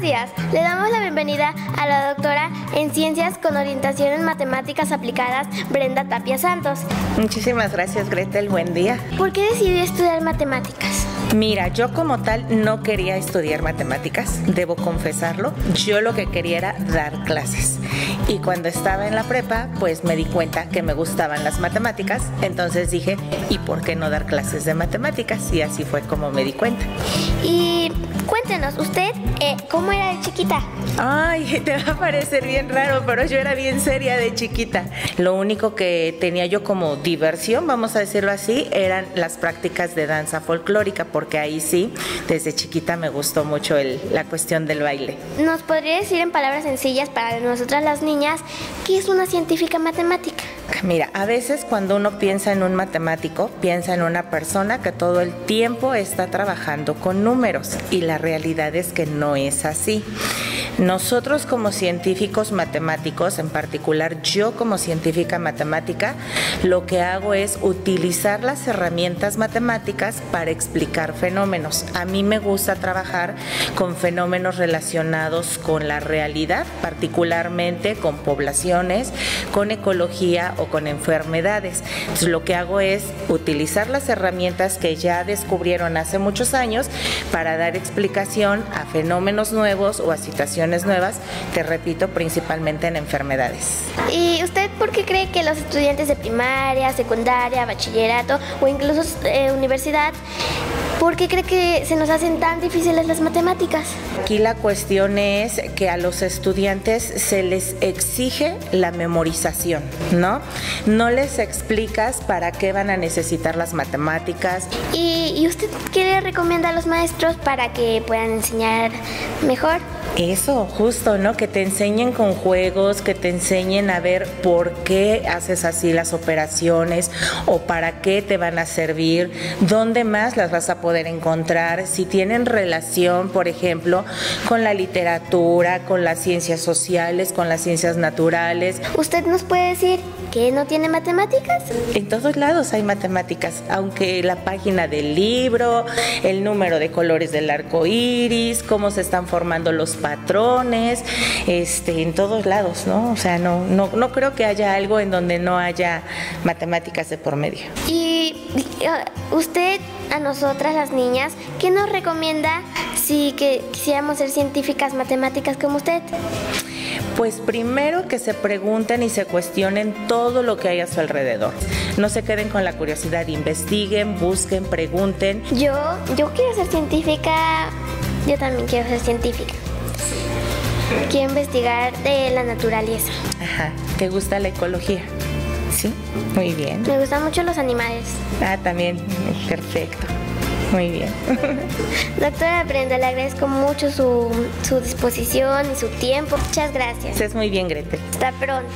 Buenos días, le damos la bienvenida a la doctora en Ciencias con orientación en Matemáticas Aplicadas, Brenda Tapia Santos. Muchísimas gracias Gretel, buen día. ¿Por qué decidió estudiar matemáticas? Mira, yo como tal no quería estudiar matemáticas, debo confesarlo. Yo lo que quería era dar clases. Y cuando estaba en la prepa, pues me di cuenta que me gustaban las matemáticas. Entonces dije, ¿y por qué no dar clases de matemáticas? Y así fue como me di cuenta. Y cuéntenos, ¿usted eh, cómo era de chiquita? Ay, te va a parecer bien raro, pero yo era bien seria de chiquita. Lo único que tenía yo como diversión, vamos a decirlo así, eran las prácticas de danza folclórica, porque ahí sí, desde chiquita me gustó mucho el, la cuestión del baile. ¿Nos podría decir en palabras sencillas para nosotras las niñas qué es una científica matemática? Mira, a veces cuando uno piensa en un matemático, piensa en una persona que todo el tiempo está trabajando con números y la realidad que no es así. Nosotros como científicos matemáticos, en particular yo como científica matemática, lo que hago es utilizar las herramientas matemáticas para explicar fenómenos. A mí me gusta trabajar con fenómenos relacionados con la realidad, particularmente con poblaciones, con ecología o con enfermedades. Lo que hago es utilizar las herramientas que ya descubrieron hace muchos años para dar a fenómenos nuevos o a situaciones nuevas, te repito, principalmente en enfermedades. ¿Y usted por qué cree que los estudiantes de primaria, secundaria, bachillerato o incluso eh, universidad ¿Por qué cree que se nos hacen tan difíciles las matemáticas? Aquí la cuestión es que a los estudiantes se les exige la memorización, ¿no? No les explicas para qué van a necesitar las matemáticas. ¿Y, y usted qué le recomienda a los maestros para que puedan enseñar mejor? Eso, justo, ¿no? Que te enseñen con juegos, que te enseñen a ver por qué haces así las operaciones o para qué te van a servir, dónde más las vas a poder encontrar, si tienen relación, por ejemplo, con la literatura, con las ciencias sociales, con las ciencias naturales. ¿Usted nos puede decir que no tiene matemáticas? En todos lados hay matemáticas, aunque la página del libro, el número de colores del arco iris, cómo se están formando los patrones, este, en todos lados, ¿no? O sea, no, no, no creo que haya algo en donde no haya matemáticas de por medio. Y usted, a nosotras las niñas, ¿qué nos recomienda si que quisiéramos ser científicas matemáticas como usted? Pues primero que se pregunten y se cuestionen todo lo que hay a su alrededor. No se queden con la curiosidad, investiguen, busquen, pregunten. Yo, yo quiero ser científica, yo también quiero ser científica. Quiero investigar de la naturaleza. Ajá. ¿Te gusta la ecología? Sí, muy bien. Me gustan mucho los animales. Ah, también, perfecto. Muy bien. Doctora Brenda, le agradezco mucho su, su disposición y su tiempo. Muchas gracias. Estés muy bien, Gretel. Hasta pronto.